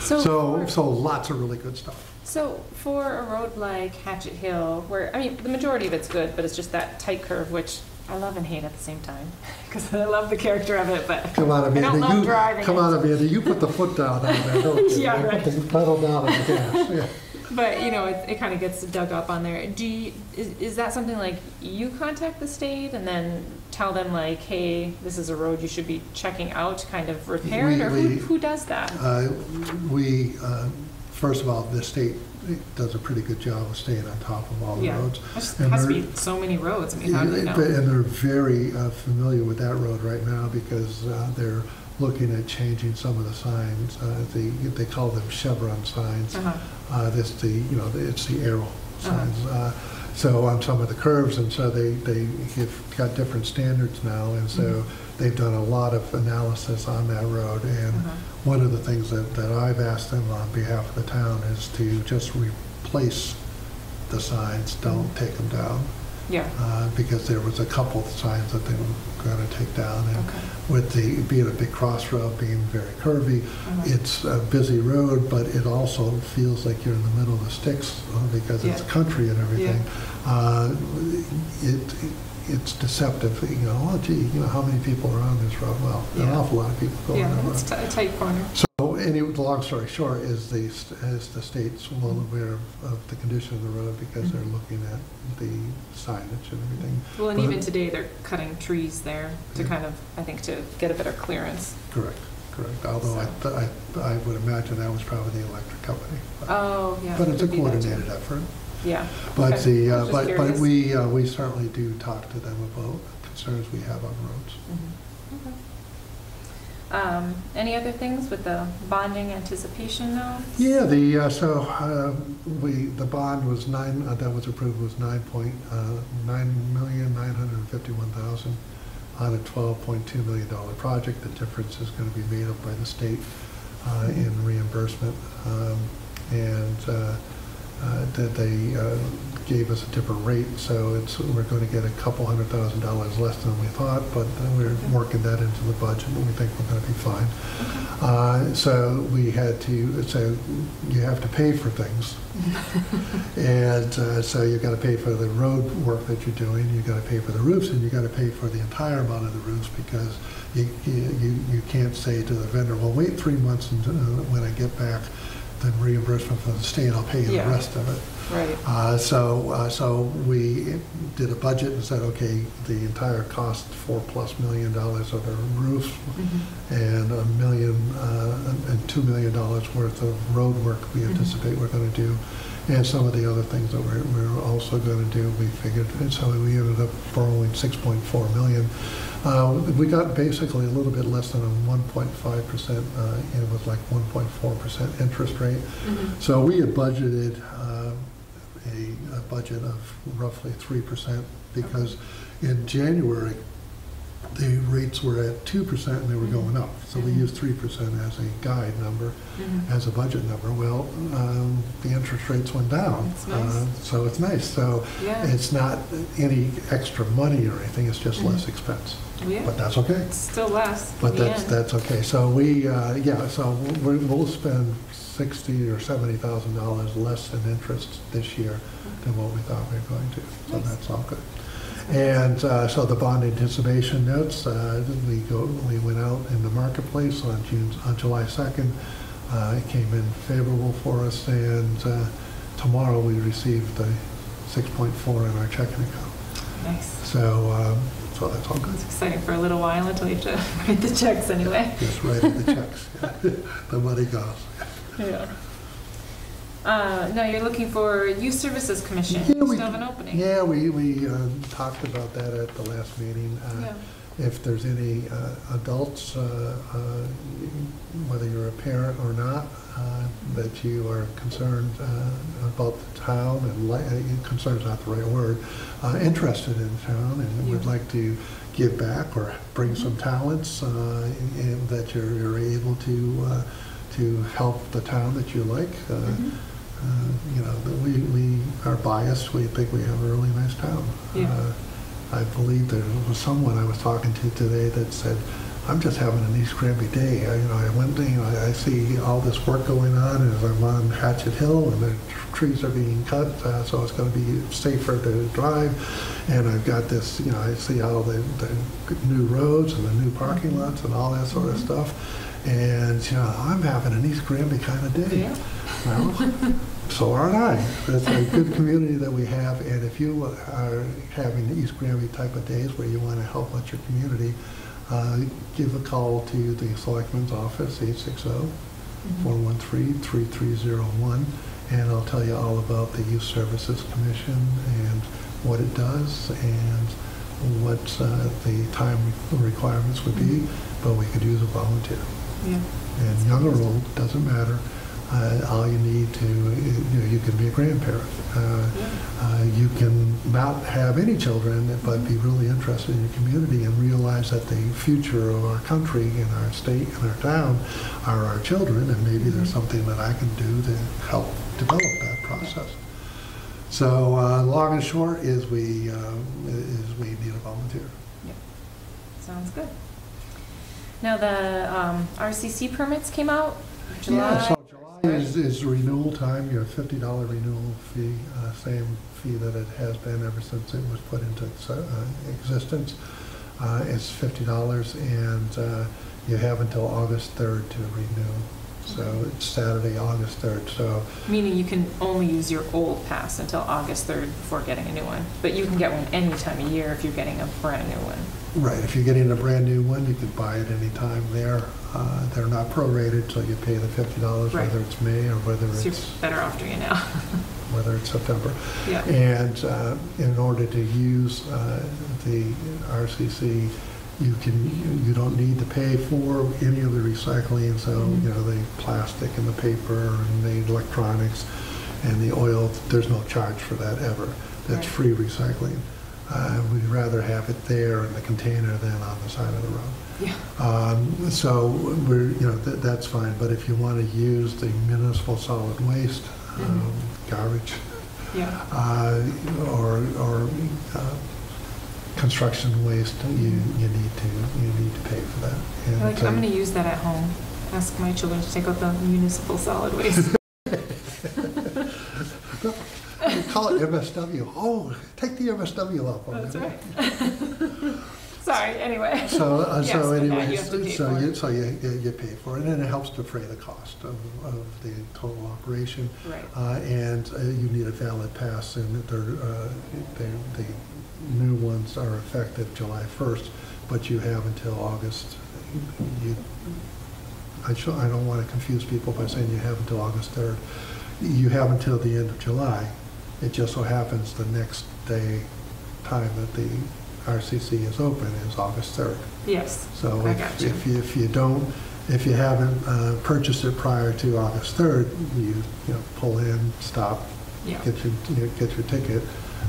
So, So, so lots of really good stuff. So for a road like Hatchet Hill, where, I mean, the majority of it's good, but it's just that tight curve, which I love and hate at the same time, *laughs* because I love the character of it, but Come on, I Amanda, don't love you, driving come it. on, Amanda, you put the foot down on that, *laughs* don't you? Yeah, You right. Put the pedal down on the gas, yeah. But, you know, it, it kind of gets dug up on there. Do you, is, is that something like you contact the state and then tell them like, hey, this is a road you should be checking out to kind of repair it? We- Or who, we- who does that? Uh, We, uh, first of all, the state does a pretty good job of staying on top of all the Yeah. roads. There just and has to be so many roads. I mean, how do they Yeah, know? And they're very uh, familiar with that road right now because uh, they're looking at changing some of the signs. Uh, the- They call them chevron signs. Uh-huh. Uh, This, the, you know, it's the arrow Uh-huh. signs. Uh, So on some of the curves, and so they, they have got different standards now, and so Mhm. they've done a lot of analysis on that road. And Uh-huh. one of the things that, that I've asked them on behalf of the town is to just replace the signs, don't Mhm. take them down. Yeah, Uh, Because there was a couple of signs that they were gonna take down. And okay. with the, being a big crossroad, being very curvy, Uh-huh. it's a busy road, but it also feels like you're in the middle of the sticks uh, because it's country and everything. Uh, It, it's deceptive, you know, oh gee, you know, how many people are on this road? Well, an awful lot of people go on Yeah, that road. it's a tight corner. So, anyway, the long story short is the, is the state's well aware of, of the condition of the road because they're Mhm. looking at the signage and everything. Well, and But- even today, they're cutting trees there to Yeah. kind of, I think, to get a better clearance. Correct, correct. Although I, th- I, I would imagine that was probably the electric company. But- Oh, yeah. But it's a could be that too. coordinated effort. Yeah. But Okay. the, uh, was just but, but we, uh, we certainly do talk to them about concerns we have on roads. Mhm. Okay. Um, any other things with the bonding anticipation notes? Yeah, the, uh, so, uh, we, the bond was nine, uh, that was approved was nine point, uh, nine million, nine hundred and fifty-one thousand on a twelve point two million dollar project. The difference is gonna be made up by the state, uh, in reimbursement. Um, and, uh, that they, uh, gave us a different rate, so it's, we're gonna get a couple hundred thousand dollars less than we thought, but we're working that into the budget, and we think we're gonna be fine. Uh, So we had to, so you have to pay for things. *laughs* And uh, so you've got to pay for the road work that you're doing, you've got to pay for the roofs, and you've got to pay for the entire amount of the roofs, because you, you, you you can't say to the vendor, well, wait three months, and uh, when I get back, then reimbursement from the state, I'll pay you the Yeah. rest of it. Right. Uh, So, uh, so we did a budget and said, okay, the entire cost, four-plus million dollars of the roofs, Mhm. and a million, uh, and two million dollars worth of road work we Mhm. anticipate we're gonna do, and some of the other things that we're, we're also gonna do, we figured, and so we ended up borrowing six point four million. Uh, we got basically a little bit less than a one point five percent, uh, it was like one point four percent interest rate. Mhm. So we had budgeted uh, a, a budget of roughly three percent, because in January, the rates were at two percent and they were going up. So we Mhm. used three percent as a guide number, Mhm. as a budget number. Well, um, the interest rates went down. Nice. Uh, So it's nice. So Yeah. it's not any extra money or anything, it's just less Mhm. expense. Yeah. But that's okay. It's still less. But that's, end. that's okay. So we, uh, yeah, so we- we'll spend sixty or seventy thousand dollars less in interest this year than what we thought we were going to. So Nice. that's all good. And uh, so the bond anticipation notes, uh, we go, we went out in the marketplace on June, on July 2nd. Uh, It came in favorable for us, and uh, tomorrow we received the 6.4 in our checking account. Nice. So, um, so that's all good. It's exciting for a little while until you have to *laughs* write the checks anyway. Just writing the checks. *laughs* The money goes. Yeah. Uh, no, you're looking for Youth Services Commission. Yeah, we- still have an opening. Yeah, we, we uh, talked about that at the last meeting. Uh, Yeah. If there's any uh, adults, uh, uh, whether you're a parent or not, uh, that you are concerned uh, about the town and concerned's not the right word, uh, interested in town and would like to give back or bring some talents uh, and that you're you're able to, uh, to help the town that you like. uh, Mhm. Uh, you know, that we, we are biased, we think we have a really nice town. Yeah. Uh, I believe there was someone I was talking to today that said, I'm just having an East Granby day. I, you know, I went, you know, I see all this work going on as I'm on Hatchet Hill and the trees are being cut, uh, so it's gonna be safer to drive. And I've got this, you know, I see all the, the new roads and the new parking lots and all that sort of Mhm. stuff. And, you know, I'm having an East Granby kind of day. Yeah. Well, so aren't I. It's a good community that we have, and if you are having the East Granby type of days where you want to help out your community, uh, give a call to the Selectman's Office, 860-413-3301, and I'll tell you all about the Youth Services Commission and what it does and what uh, the time requirements would be, but we could use a volunteer. Yeah. And young or old, doesn't matter. Uh, All you need to, you know, you can be a grandparent. Uh, uh, You can not have any children, but be really interested in your community and realize that the future of our country and our state and our town are our children, and maybe there's Mhm. something that I can do to help develop that process. So uh, long and short is we, uh, is we need a volunteer. Sounds good. Now, the um, RCC permits came out Yeah, so July is, is renewal time, your fifty dollar renewal fee, uh, same fee that it has been ever since it was put into uh, existence. Uh, It's fifty dollars and uh, you have until August third to renew. So it's Saturday, August third, so, Meaning you can only use your old pass until August 3rd before getting a new one. But you can get one any time of year if you're getting a brand new one. Right, if you're getting a brand new one, you can buy it anytime there. Uh, They're not prorated, so you pay the fifty dollars Right. whether it's May or whether So you're it's, better off doing it now. *laughs* whether it's September. Yeah. And uh, in order to use uh, the RCC, you can, you- you don't need to pay for any of the recycling, so, Mhm. you know, the plastic and the paper and the electronics and the oil, there's no charge for that ever. That's Right. free recycling. Uh, We'd rather have it there in the container than on the side of the road. Yeah. Um, So we're, you know, that, that's fine, but if you want to use the municipal solid waste, um, Mhm. garbage, Yeah. uh, or, or uh, construction waste, you, you need to, you need to pay for that. And Like, so- I'm gonna use that at home. Ask my children to take out the municipal solid waste. *laughs* You Call it *laughs* MSW. Oh, take the MSW off. on That's it. right. *laughs* Sorry, anyway. So, uh, Yes, so anyway, you pay so for. you, so you, you pay for it, and it helps defray the cost of, of the total operation. Right. Uh, And uh, you need a valid pass, and they're, uh, they- the new ones are effective July 1st, but you have until August. You, I I don't want to confuse people by saying you have until August 3rd. You have until the end of July. It just so happens the next day, time that the RCC is open is August 3rd. Yes. So I if- if you, if you don't, if you haven't uh, purchased it prior to August 3rd, you, you know, pull in, stop, Yeah. get your, you know, get your ticket,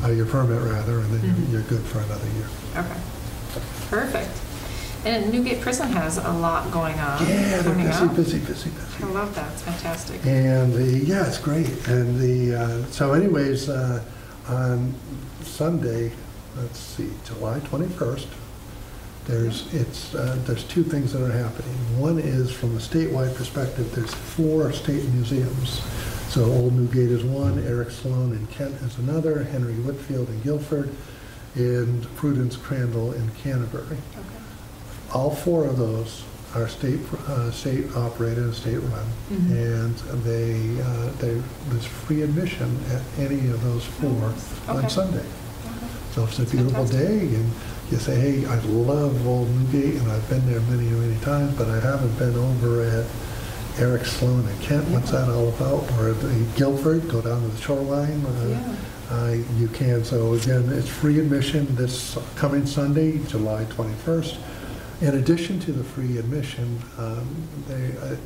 uh, your permit rather, and then Mhm. you're- you're good for another year. Okay. Perfect. And Newgate Prison has a lot going on. Yeah, they're busy, up. busy, busy, I love that. It's fantastic. And the, yeah, it's great. And the, uh, so anyways, uh, on Sunday, let's see, July 21st, there's, it's, uh, there's two things that are happening. One is from a statewide perspective, there's four state museums. So Old Newgate is one, Eric Sloane in Kent is another, Henry Whitfield in Guilford, and Prudence Crandall in Canterbury. Okay. All four of those are state, uh, state operated and state run. Mhm. And they, uh, they, there's free admission at any of those four on Okay. Sunday. Okay. So if it's a beautiful Fantastic. day and you say, hey, I love Old Newgate and I've been there many, many times, but I haven't been over at Eric Sloane in Kent, what's that all about? Or the Guilford, go down to the shoreline. uh, Yeah. uh, You can, so again, it's free admission this coming Sunday, July 21st. In addition to the free admission, um, they, at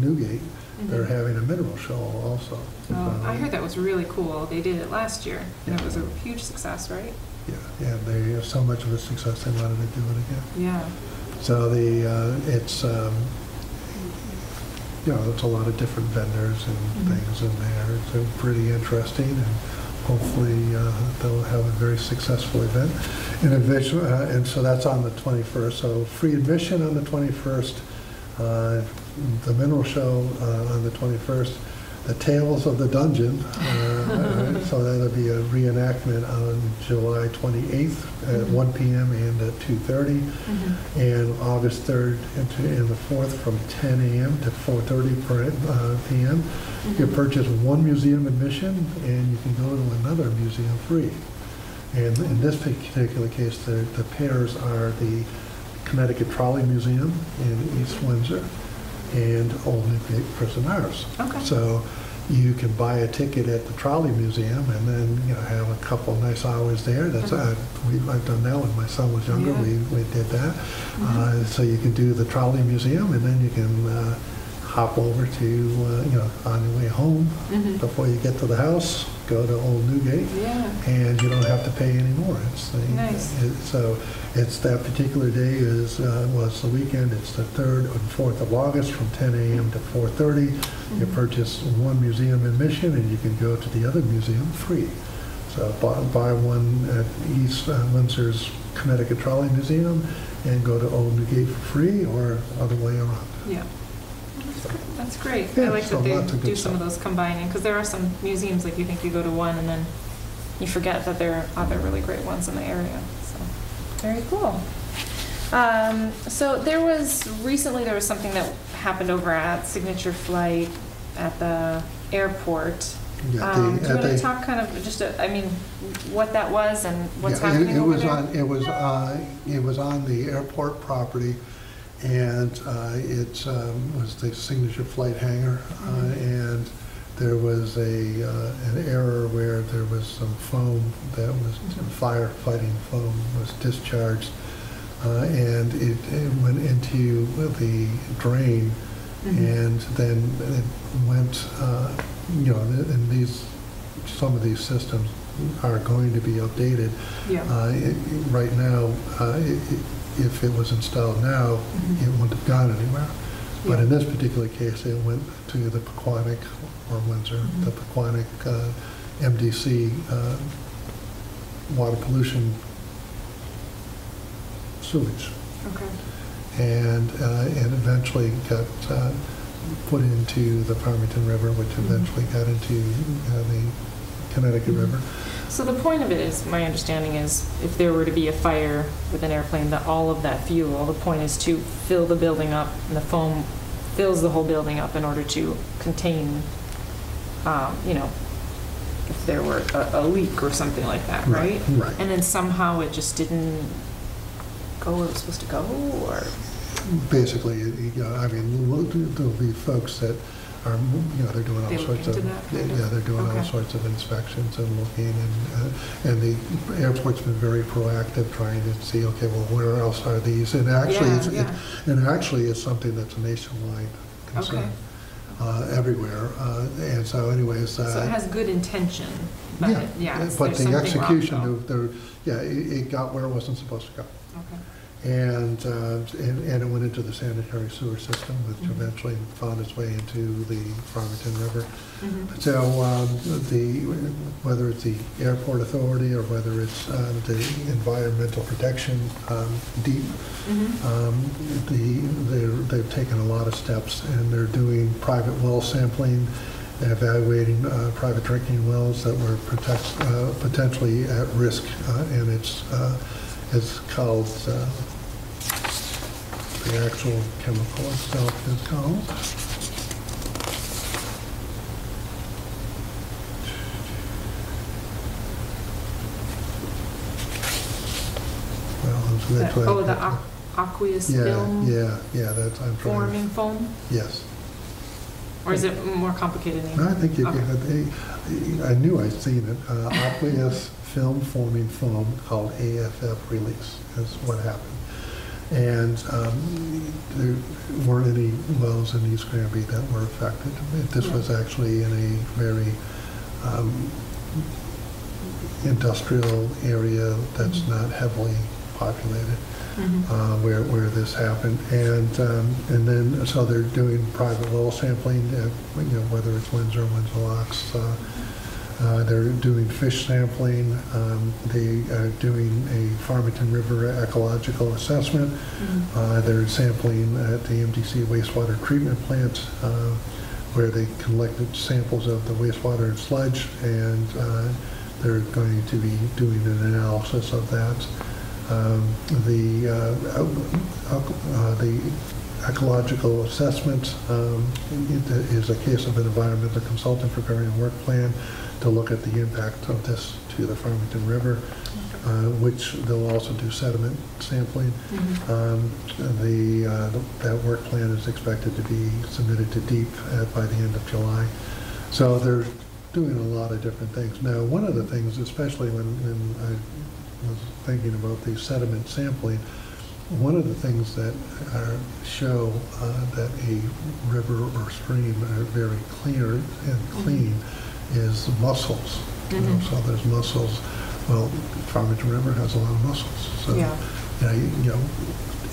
Newgate, they're Mhm. having a mineral show also. Oh, I Uh, heard that was really cool. They did it last year, and it was a huge success, right? Yeah, and they have so much of a success, they wanted to do it again. Yeah. So the, uh, it's, um, you know, it's a lot of different vendors and Mhm. things in there. It's uh, pretty interesting, and hopefully uh, they'll have a very successful event. And uh, and so that's on the 21st, so free admission on the 21st, uh, the mineral show uh, on the 21st, the Tales of the Dungeon, uh, so that'll be a reenactment on July 28th at Mhm. 1 PM and at 2:30 Mhm. and August 3rd and the 4th from 10 a.m. to 4:30 per- uh, p.m. You Mhm. purchase one museum admission, and you can go to another museum free. And in this particular case, the the pairs are the Connecticut Trolley Museum in East Windsor and Old Newgate Prison Ours. Okay. So you can buy a ticket at the Trolley Museum and then, you know, have a couple nice hours there. That's, uh, we, I've done that when my son was younger, Yeah. we, we did that. Mhm. Uh, So you can do the Trolley Museum and then you can uh, hop over to, uh, you know, on your way home, Mhm. before you get to the house, go to Old Newgate Yeah. and you don't have to pay anymore. It's the, Nice. it- So it's that particular day is, uh, was the weekend, it's the 3rd and 4th of August from 10 a.m. to 4:30. You Mhm. purchase one museum admission and you can go to the other museum free. So buy, buy one at East uh, Windsor's Connecticut Trolley Museum and go to Old Newgate for free or other way around. Yeah. That's great. Yeah, I like so that they lots of good do some of those combining, because there are some museums, like you think you go to one and then you forget that there are other really great ones in the area, so, very cool. Um, so there was, recently there was something that happened over at Signature Flight at the airport. Yeah, Um, the- do you want to talk kind of, just, a- I mean, what that was and what's Yeah, it- happening it over was there? on- It was, uh, it was on the airport property, and uh, it um, was the signature flight hangar, uh, Mhm. and there was a, uh, an error where there was some foam that was, Mhm. firefighting foam was discharged uh, and it it went into the drain, Mhm. and then it went, uh, you know, and these, some of these systems are going to be updated. Yeah. Uh, it- Right now, uh, i- i- if it was installed now, Mhm. it wouldn't have gone anywhere. But Yeah. in this particular case, it went to the Poquonock, or Windsor, the Mhm. Poquonock uh, MDC uh, water pollution sewage. Okay. And, uh, and eventually got uh, put into the Farmington River, which Mhm. eventually got into uh, the Connecticut Mhm. River. So the point of it is, my understanding is, if there were to be a fire with an airplane, that all of that fuel, the point is to fill the building up, and the foam fills the whole building up in order to contain, um, you know, if there were a, a leak or something like that, right? Right. And then somehow it just didn't go where it was supposed to go, or? Basically, you know, I mean, there'll be folks that are, you know, they're doing all They look sorts of, into that kind of? yeah, they're doing all Okay. sorts of inspections and looking, and, uh, and the airport's been very proactive, trying to see, okay, well, where else are these? And actually, Yeah, it's- it- and actually, it's something that's a nationwide concern, uh, everywhere. Uh, And so anyways. So uh, it has good intention, but, Yeah, yeah, it's- but there's the wrong, execution, though. there, yeah, it it got where it wasn't supposed to go. Okay. And, uh, and and it went into the sanitary sewer system, which Mhm. eventually found its way into the Farmington River. Mhm. So um, the, whether it's the airport authority or whether it's uh, the environmental protection, um, deep, Mhm. um, the, they're, they've taken a lot of steps and they're doing private well sampling, and evaluating uh, private drinking wells that were protect, uh, potentially at risk. uh, And it's, uh, it's called, uh, the actual chemical itself is called. Well, it's The- actually. Oh, the aqu- aqueous Yeah, film yeah, yeah, that's, I'm trying. forming foam? Yes. Or is it more complicated than? No, I think you, Okay. I knew I'd seen it. Uh, *laughs* Aqueous film forming foam called AFF release is what happened. And um, there weren't any wells in East Granby that were affected. This was actually in a very um, industrial area that's Mhm. not heavily populated Mhm. uh, where, where this happened. And, um, and then, so they're doing private well sampling, uh, you know, whether it's Windsor, or Windsor Locks. uh, uh, They're doing fish sampling. um, They are doing a Farmington River ecological assessment. Mhm. Uh, They're sampling at the MDC wastewater treatment plant, uh, where they collected samples of the wastewater and sludge, and uh, they're going to be doing an analysis of that. Um, The, uh, uh, the ecological assessment um, is a case of an environmental consultant preparing a work plan to look at the impact of this to the Farmington River, uh, which they'll also do sediment sampling. Mhm. Um, The, uh, that work plan is expected to be submitted to DEEP uh, by the end of July. So they're doing a lot of different things. Now, one of the things, especially when, when I was thinking about the sediment sampling, one of the things that are, show uh, that a river or stream are very clear and clean is mussels. You know, Mhm. So there's mussels, well, Farmington River has a lot of mussels. So Yeah. you know, you you know,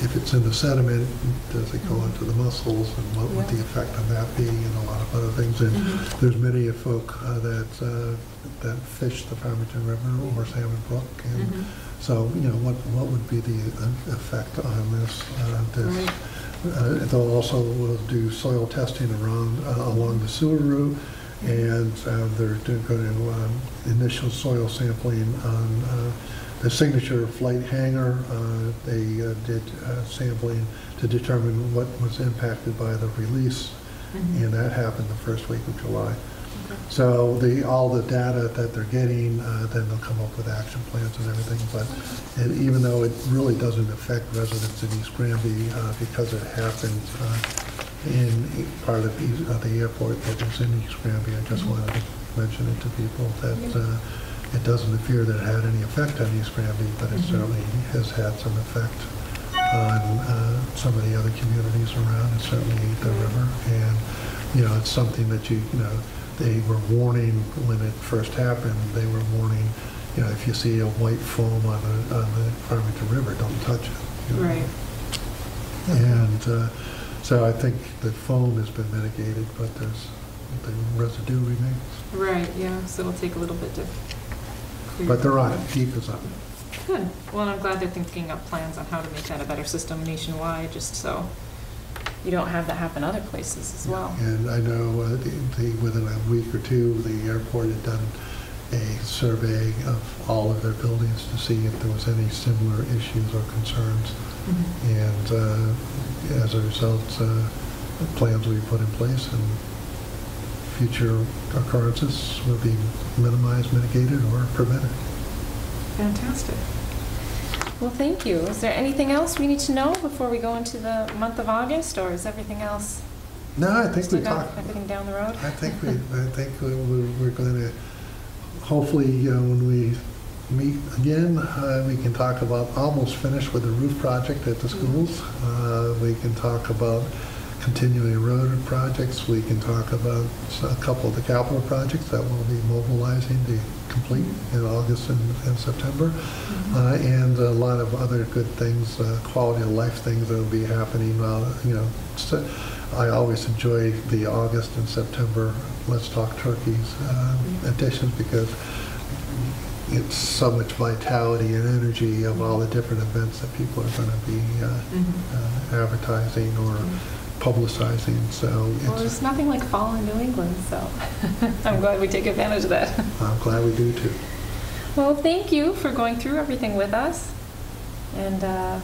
if it's in the sediment, does it go into the mussels, and what would the effect of that be, and a lot of other things. And Mhm. there's many a folk uh, that, uh, that fish the Farmington River or Salmon Brook, and Mhm. so, you know, what, what would be the uh, effect on this? Uh, this- Right. uh, They'll also will do soil testing around, uh, along the sewer route, and uh, they're going to um, initial soil sampling on uh, the signature flight hangar. Uh, They uh, did uh, sampling to determine what was impacted by the release, Mhm. and that happened the first week of July. Okay. So the, all the data that they're getting, uh, then they'll come up with action plans and everything. But it- even though it really doesn't affect residents in East Granby, uh, because it happened uh, in part of East- of the airport that is in East Granby, I just wanted to mention it to people that uh, it doesn't appear that it had any effect on East Granby, but it Mhm. certainly has had some effect. on uh, some of the other communities around, and certainly the river. And, you know, it's something that you, you know, they were warning when it first happened, they were warning, you know, if you see a white foam on the, on the Farmington River, don't touch it. you know. Right. And uh, so I think the foam has been mitigated, but there's, the residue remains. Right, yeah, so it'll take a little bit to clear. But they're on it, is on it. Good. Well, and I'm glad they're thinking up plans on how to make that a better system nationwide, just so you don't have that happen other places as well. And I know uh, the, the- within a week or two, the airport had done a survey of all of their buildings to see if there was any similar issues or concerns. Mhm. And uh, as a result, uh, plans will be put in place and future occurrences will be minimized, mitigated, or prevented. Fantastic. Well, thank you. Is there anything else we need to know before we go into the month of August, or is everything else? No, I think we talked, Everything down the road? I think we, I think we- we're going to, hopefully, you know, when we meet again, uh, we can talk about, almost finished with the roof project at the schools. Uh, We can talk about continuing road projects. We can talk about a couple of the capital projects that we'll be mobilizing to complete in August and and September. Mhm. Uh, And a lot of other good things, uh, quality of life things that will be happening, uh, you know. so- I always enjoy the August and September Let's Talk Turkeys uh, editions because it's so much vitality and energy of all the different events that people are going to be uh, Mhm. uh, advertising or publicizing, so Well, it's, there's nothing like fall in New England, so *laughs* I'm glad we take advantage of that. I'm glad we do too. Well, thank you for going through everything with us, and uh,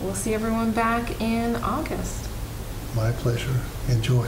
we'll see everyone back in August. My pleasure. Enjoy.